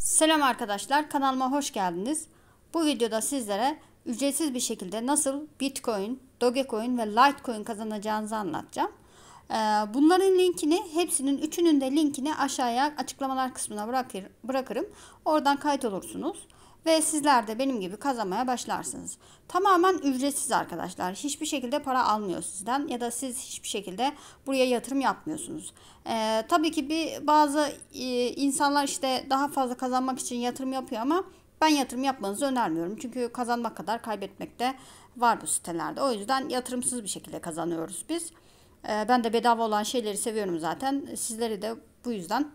Selam arkadaşlar kanalıma hoş geldiniz. Bu videoda sizlere ücretsiz bir şekilde nasıl Bitcoin, Dogecoin ve Litecoin kazanacağınızı anlatacağım. Ee, bunların linkini hepsinin üçünün de linkini aşağıya açıklamalar kısmına bırakır, bırakırım. Oradan kayıt olursunuz. Ve sizler de benim gibi kazanmaya başlarsınız. Tamamen ücretsiz arkadaşlar. Hiçbir şekilde para almıyor sizden ya da siz hiçbir şekilde buraya yatırım yapmıyorsunuz. Ee, tabii ki bir bazı e, insanlar işte daha fazla kazanmak için yatırım yapıyor ama ben yatırım yapmanızı önermiyorum. Çünkü kazanmak kadar kaybetmek de var bu sitelerde. O yüzden yatırımsız bir şekilde kazanıyoruz biz. Ee, ben de bedava olan şeyleri seviyorum zaten. Sizleri de bu yüzden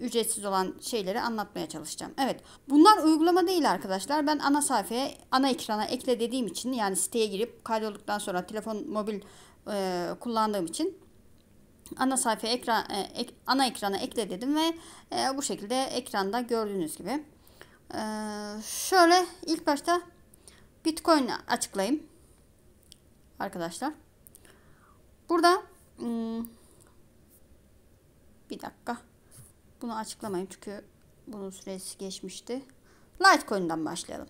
ücretsiz olan şeyleri anlatmaya çalışacağım. Evet bunlar uygulama değil arkadaşlar. Ben ana sayfaya ana ekrana ekle dediğim için yani siteye girip kaydolduktan sonra telefon mobil e, kullandığım için ana sayfaya ekran e, ek, ana ekrana ekle dedim ve e, bu şekilde ekranda gördüğünüz gibi. E, şöyle ilk başta Bitcoin açıklayayım. Arkadaşlar. Burada hmm, bir dakika. Bunu açıklamayayım çünkü bunun süresi geçmişti. Litecoin'den başlayalım.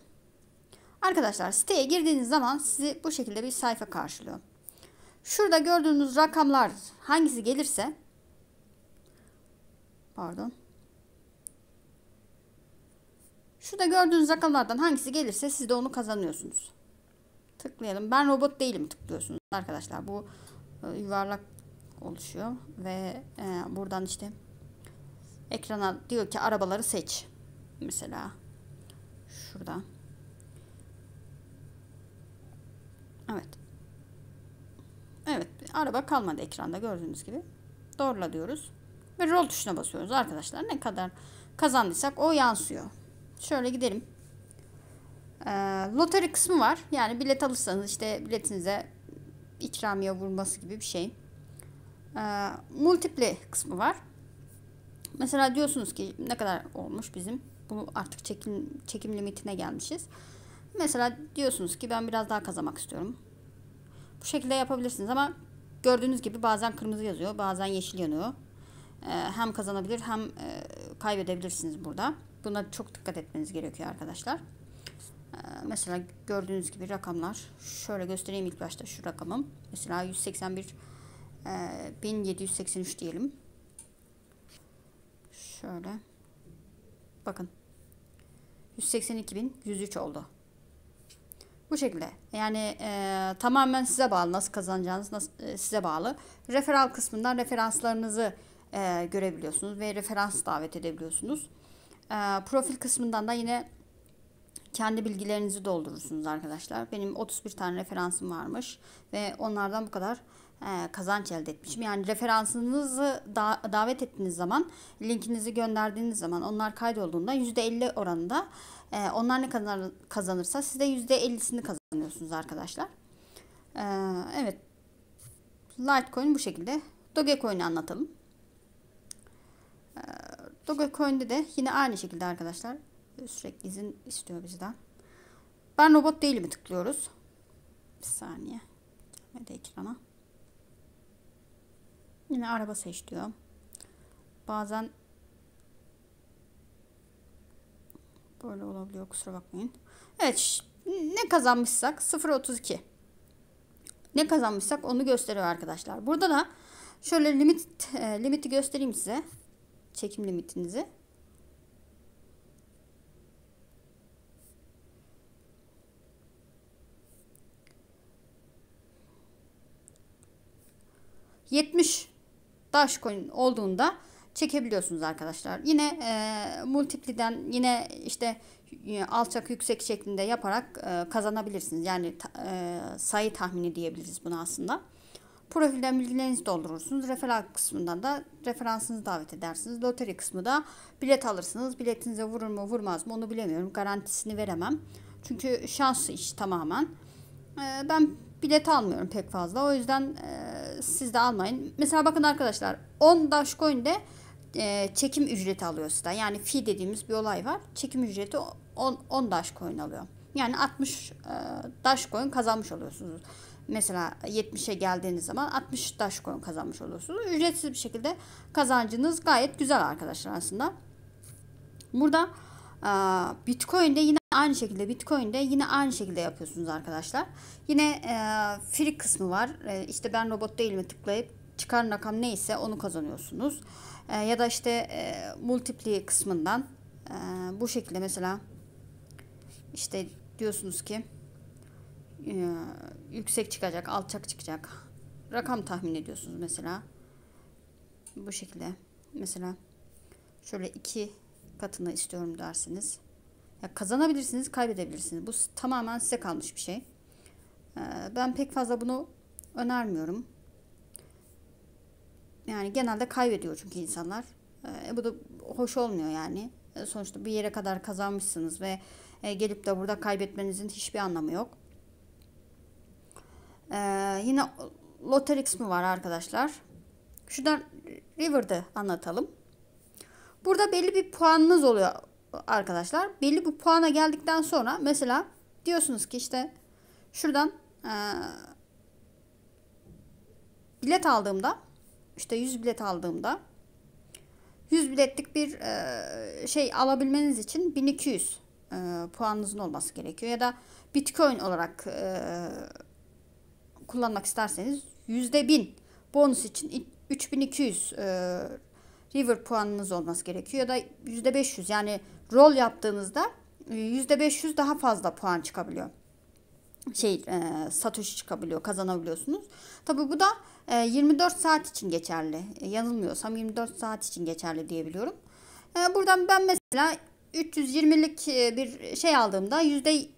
Arkadaşlar siteye girdiğiniz zaman sizi bu şekilde bir sayfa karşılıyor. Şurada gördüğünüz rakamlar hangisi gelirse pardon Şurada gördüğünüz rakamlardan hangisi gelirse siz de onu kazanıyorsunuz. Tıklayalım. Ben robot değilim tıklıyorsunuz arkadaşlar. Bu yuvarlak oluşuyor ve e, buradan işte ekrana diyor ki arabaları seç. Mesela şurada. Evet. Evet. Araba kalmadı ekranda gördüğünüz gibi. Doğrula diyoruz. Ve rol tuşuna basıyoruz arkadaşlar. Ne kadar kazandıysak o yansıyor. Şöyle gidelim. Ee, loteri kısmı var. Yani bilet alırsanız işte biletinize ikramiye vurması gibi bir şey. Ee, multiple kısmı var. Mesela diyorsunuz ki ne kadar olmuş bizim? Bu artık çekim, çekim limitine gelmişiz. Mesela diyorsunuz ki ben biraz daha kazanmak istiyorum. Bu şekilde yapabilirsiniz ama gördüğünüz gibi bazen kırmızı yazıyor, bazen yeşil yanıyor. Ee, hem kazanabilir hem e, kaybedebilirsiniz burada. Buna çok dikkat etmeniz gerekiyor arkadaşlar. Mesela gördüğünüz gibi rakamlar. Şöyle göstereyim ilk başta şu rakamım. Mesela 181 e, 1783 diyelim. Şöyle. Bakın. 182.103 oldu. Bu şekilde. Yani e, tamamen size bağlı. Nasıl kazanacağınız nasıl, e, size bağlı. Referal kısmından referanslarınızı e, görebiliyorsunuz ve referans davet edebiliyorsunuz. E, profil kısmından da yine kendi bilgilerinizi doldurursunuz arkadaşlar. Benim 31 tane referansım varmış ve onlardan bu kadar e, kazanç elde etmişim. Yani referansınızı da, davet ettiğiniz zaman, linkinizi gönderdiğiniz zaman onlar kaydolduğunda %50 oranında e, onlar ne kadar kazanırsa siz de %50'sini kazanıyorsunuz arkadaşlar. E, evet. Litecoin bu şekilde. Dogecoin'i anlatalım. Dogecoin'de de yine aynı şekilde arkadaşlar. Sürekli izin istiyor bizden. Ben robot değilim tıklıyoruz. Bir saniye. Gelmedi ekrana. Yine araba seç diyor. Bazen böyle olabiliyor kusura bakmayın. Evet ne kazanmışsak 0.32 ne kazanmışsak onu gösteriyor arkadaşlar. Burada da şöyle limit e, limiti göstereyim size. Çekim limitinizi. Dogecoin Dogecoin olduğunda çekebiliyorsunuz arkadaşlar. Yine e, multipliden yine işte e, alçak yüksek şeklinde yaparak e, kazanabilirsiniz. Yani e, sayı tahmini diyebiliriz buna aslında. Profilden bilgilerinizi doldurursunuz. Referans kısmından da referansınızı davet edersiniz. Loteri kısmı da bilet alırsınız. Biletinize vurur mu vurmaz mı onu bilemiyorum. Garantisini veremem. Çünkü şans iş tamamen. E, ben bilet almıyorum pek fazla. O yüzden e, siz de almayın. Mesela bakın arkadaşlar 10 Dogecoin'de e, çekim ücreti alıyor sizden. Yani fee dediğimiz bir olay var. Çekim ücreti 10, 10 Dogecoin alıyor. Yani 60 e, Dogecoin kazanmış oluyorsunuz. Mesela 70'e geldiğiniz zaman 60 Dogecoin kazanmış oluyorsunuz. Ücretsiz bir şekilde kazancınız gayet güzel arkadaşlar aslında. Burada Bitcoin'de yine aynı şekilde Bitcoin'de yine aynı şekilde yapıyorsunuz arkadaşlar. Yine e, free kısmı var. E, işte ben robot değilime tıklayıp çıkan rakam neyse onu kazanıyorsunuz. E, ya da işte e, multiply kısmından e, bu şekilde mesela işte diyorsunuz ki e, yüksek çıkacak, alçak çıkacak. Rakam tahmin ediyorsunuz mesela. Bu şekilde. Mesela şöyle iki katını istiyorum dersiniz. Ya kazanabilirsiniz, kaybedebilirsiniz. Bu tamamen size kalmış bir şey. Ee, ben pek fazla bunu önermiyorum. Yani genelde kaybediyor çünkü insanlar. Ee, bu da hoş olmuyor yani. Ee, sonuçta bir yere kadar kazanmışsınız ve e, gelip de burada kaybetmenizin hiçbir anlamı yok. Ee, yine Lottery kısmı var arkadaşlar. Şuradan River'da anlatalım. Burada belli bir puanınız oluyor arkadaşlar. Belli bir puana geldikten sonra mesela diyorsunuz ki işte şuradan e, bilet aldığımda işte 100 bilet aldığımda 100 biletlik bir e, şey alabilmeniz için 1200 e, puanınızın olması gerekiyor. Ya da Bitcoin olarak e, kullanmak isterseniz %1000 bonus için 3200 e, river puanınız olması gerekiyor. Ya da %500 yani rol yaptığınızda %500 daha fazla puan çıkabiliyor. Şey e, satoshi çıkabiliyor kazanabiliyorsunuz. Tabi bu da e, 24 saat için geçerli. E, yanılmıyorsam 24 saat için geçerli diyebiliyorum. E, buradan ben mesela 320'lik e, bir şey aldığımda %100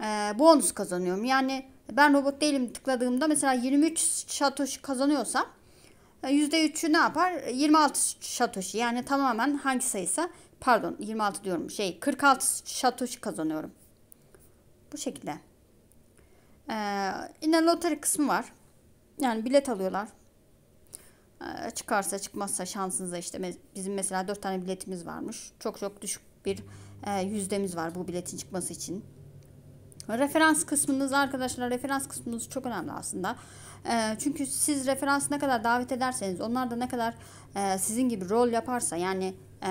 e, bonus kazanıyorum. Yani ben robot değilim tıkladığımda mesela 23 satoshi kazanıyorsam %3'ü ne yapar? 26 satoshi yani tamamen hangi sayısa pardon 26 diyorum şey 46 satoshi kazanıyorum. Bu şekilde. Ee, yine loteri kısmı var. Yani bilet alıyorlar. Ee, çıkarsa çıkmazsa şansınıza işte bizim mesela 4 tane biletimiz varmış. Çok çok düşük bir e, yüzdemiz var bu biletin çıkması için. Referans kısmınız arkadaşlar referans kısmınız çok önemli aslında. E, çünkü siz referans ne kadar davet ederseniz onlar da ne kadar e, sizin gibi rol yaparsa yani e,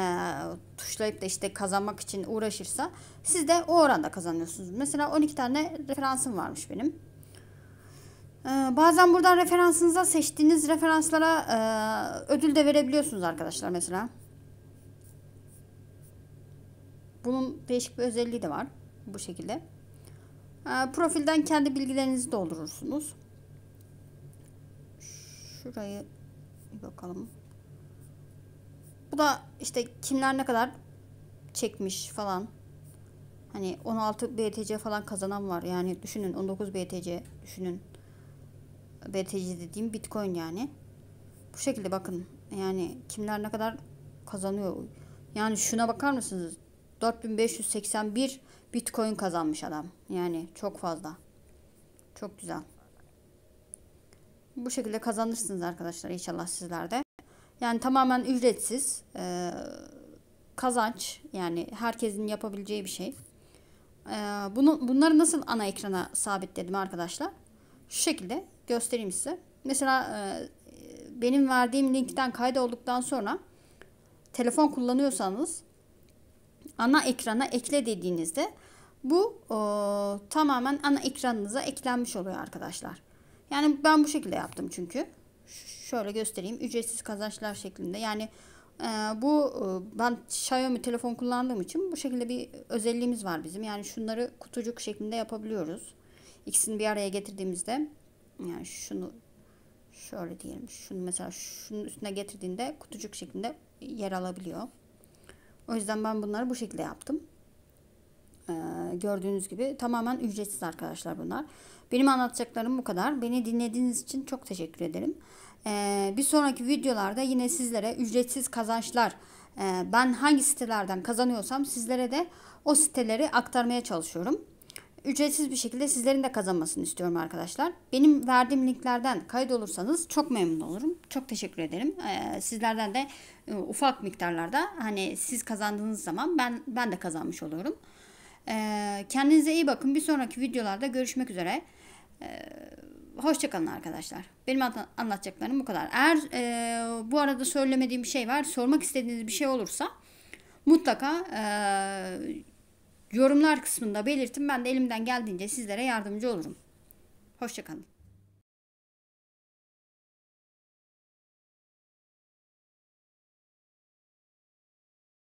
tuşlayıp da işte kazanmak için uğraşırsa siz de o oranda kazanıyorsunuz. Mesela 12 tane referansım varmış benim. E, bazen buradan referansınıza seçtiğiniz referanslara e, ödül de verebiliyorsunuz arkadaşlar mesela. Bunun değişik bir özelliği de var bu şekilde. E, profilden kendi bilgilerinizi doldurursunuz. Şurayı bakalım. Bu da işte kimler ne kadar çekmiş falan. Hani 16 BTC falan kazanan var. Yani düşünün 19 BTC düşünün. BTC dediğim Bitcoin yani. Bu şekilde bakın. Yani kimler ne kadar kazanıyor. Yani şuna bakar mısınız? 4581 Bitcoin kazanmış adam. Yani çok fazla. Çok güzel. Bu şekilde kazanırsınız arkadaşlar inşallah sizler de. Yani tamamen ücretsiz e, kazanç yani herkesin yapabileceği bir şey. E, bunu bunları nasıl ana ekrana sabitledim arkadaşlar? Şu şekilde göstereyim size. Mesela e, benim verdiğim linkten kaydolduktan sonra telefon kullanıyorsanız ana ekrana ekle dediğinizde bu o, tamamen ana ekranınıza eklenmiş oluyor arkadaşlar. Yani ben bu şekilde yaptım çünkü. Şöyle göstereyim. Ücretsiz kazançlar şeklinde. Yani e, bu e, ben Xiaomi telefon kullandığım için bu şekilde bir özelliğimiz var bizim. Yani şunları kutucuk şeklinde yapabiliyoruz. İkisini bir araya getirdiğimizde yani şunu şöyle diyelim. Şunu mesela şunun üstüne getirdiğinde kutucuk şeklinde yer alabiliyor. O yüzden ben bunları bu şekilde yaptım. Ee, gördüğünüz gibi tamamen ücretsiz arkadaşlar bunlar. Benim anlatacaklarım bu kadar. Beni dinlediğiniz için çok teşekkür ederim. Ee, bir sonraki videolarda yine sizlere ücretsiz kazançlar e, ben hangi sitelerden kazanıyorsam sizlere de o siteleri aktarmaya çalışıyorum. Ücretsiz bir şekilde sizlerin de kazanmasını istiyorum arkadaşlar. Benim verdiğim linklerden kaydolursanız çok memnun olurum. Çok teşekkür ederim. Ee, sizlerden de e, ufak miktarlarda hani siz kazandığınız zaman ben ben de kazanmış oluyorum. Ee, kendinize iyi bakın. Bir sonraki videolarda görüşmek üzere. Ee, Hoşçakalın arkadaşlar. Benim anlatacaklarım bu kadar. Eğer e, bu arada söylemediğim bir şey var, sormak istediğiniz bir şey olursa mutlaka e, yorumlar kısmında belirtin. Ben de elimden geldiğince sizlere yardımcı olurum. Hoşçakalın.